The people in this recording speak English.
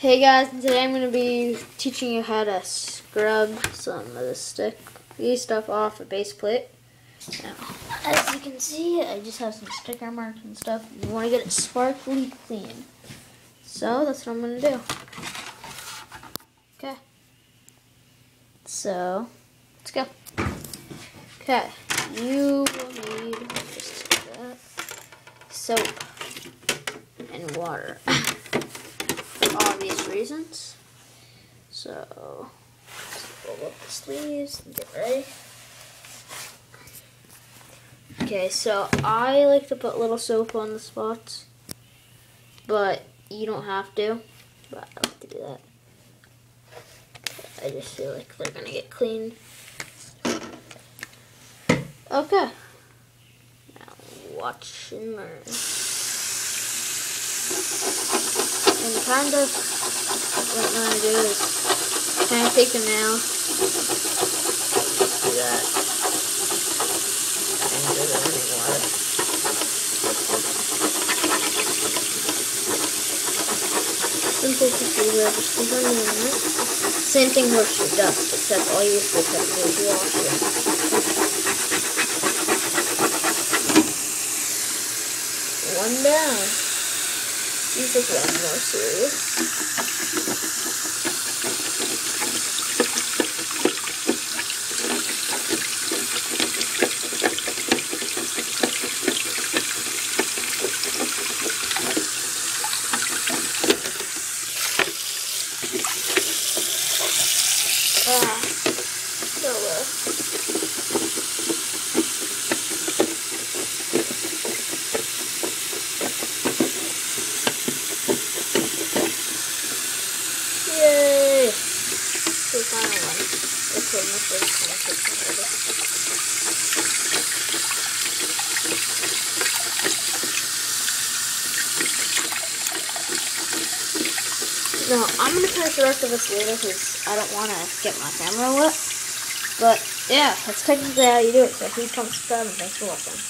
Hey guys, today I'm going to be teaching you how to scrub some of the sticky stuff off a base plate. Now, as you can see, I just have some sticker marks and stuff. You want to get it sparkly clean. So, that's what I'm going to do. Okay. So, let's go. Okay, you will need just that, uh, soap and water. reasons. So, roll up the sleeves and get ready. Okay, so I like to put little soap on the spots, but you don't have to, but I like to do that. I just feel like they're gonna get clean. Okay. Now watch and learn and kind of what I'm going to do is kind of take a nail, do that, and do the running water. Simple procedure, just keep on doing that. Same thing works for dust, except all you have to do is wash it. One down. These look a first No, I'm to finish the rest of this later because I don't want to get my camera wet. But, yeah, that's technically how you do it. So please comment, subscribe, and thanks for watching.